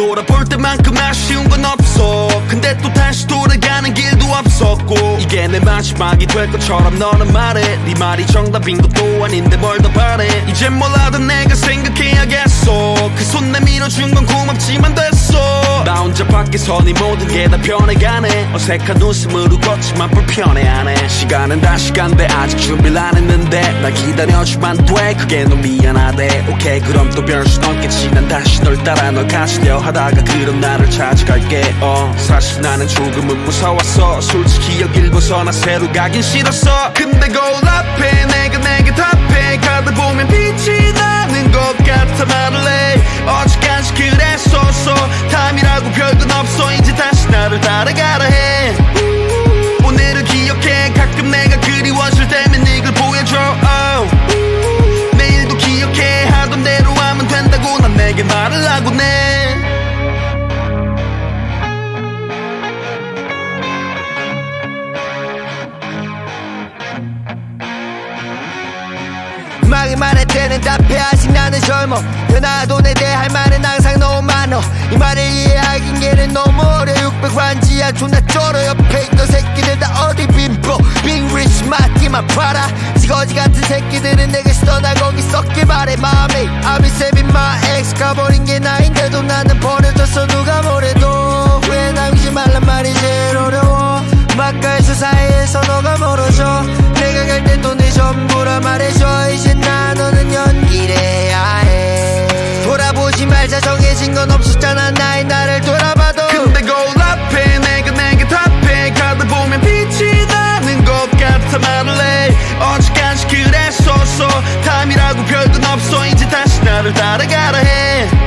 돌아볼 때만큼 아쉬운 건 없어. 근데 또 다시 돌아가는 길도 없었고 이게 내 마지막이 될 것처럼 너는 말해. 네 말이 정답인 것도 아닌데 뭘 더 바래. 이젠 몰라도 내가 생각해야겠어. 그 손 내밀어준 건 고맙지만 됐어 나 혼자 밖에서 네 모든 게 다 변해가네. 어색한 웃음으로 걷지만 불편해하네. 시간은 다 시 간대. 아직 준비를 안 했는데 날 기다려주면 돼. 그게 너 미안하대. 오케이 그럼 또 변수 없겠지. 난 다시 널 따라 널 가시려 하다가 그런 나를 찾아갈게. 어 사실 나는 조금은 무서웠어. 솔직히 여길 벗어나 새로 가긴 싫었어. 근데 거울 앞 말할 때는 답해 아직 나는 젊어. 변화도 내 대할 말은 항상 너무 많어. 이 말을 이해하긴 얘는 너무 어려 600환지야. 존나 쩔어. 옆에 있던 새끼들 다 어디 빈보 빅리치 마티만 팔아 지거지 같은 새끼들은 내게서 떠나 거기 썩길 바래 마음에 I've been saving my ex. 가버린 matters that I got a hand